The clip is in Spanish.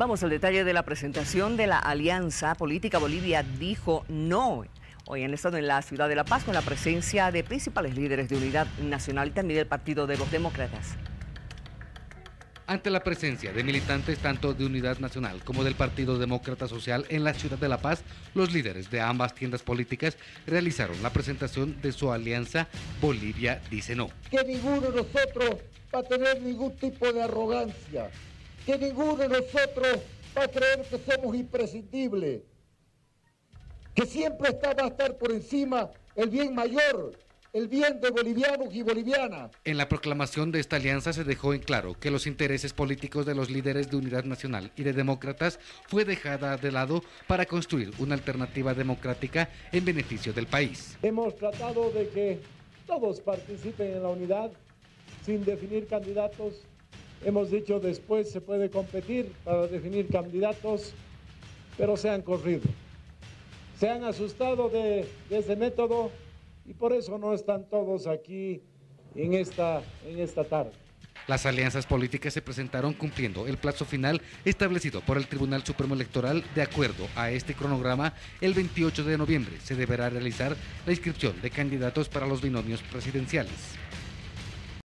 Vamos al detalle de la presentación de la Alianza Política Bolivia dijo no. Hoy han estado en la ciudad de La Paz con la presencia de principales líderes de Unidad Nacional y también del Partido de los Demócratas. Ante la presencia de militantes tanto de Unidad Nacional como del Partido Demócrata Social en la ciudad de La Paz, los líderes de ambas tiendas políticas realizaron la presentación de su alianza Bolivia dice no. Que ninguno de nosotros va a tener ningún tipo de arrogancia, que ninguno de nosotros va a creer que somos imprescindibles, que siempre está, va a estar por encima el bien mayor, el bien de bolivianos y bolivianas. En la proclamación de esta alianza se dejó en claro que los intereses políticos de los líderes de Unidad Nacional y de Demócratas fue dejada de lado para construir una alternativa democrática en beneficio del país. Hemos tratado de que todos participen en la unidad sin definir candidatos. Hemos dicho después se puede competir para definir candidatos, pero se han corrido. Se han asustado de, ese método y por eso no están todos aquí en esta, en esta tarde. Las alianzas políticas se presentaron cumpliendo el plazo final establecido por el Tribunal Supremo Electoral. De acuerdo a este cronograma, el 28 de noviembre se deberá realizar la inscripción de candidatos para los binomios presidenciales.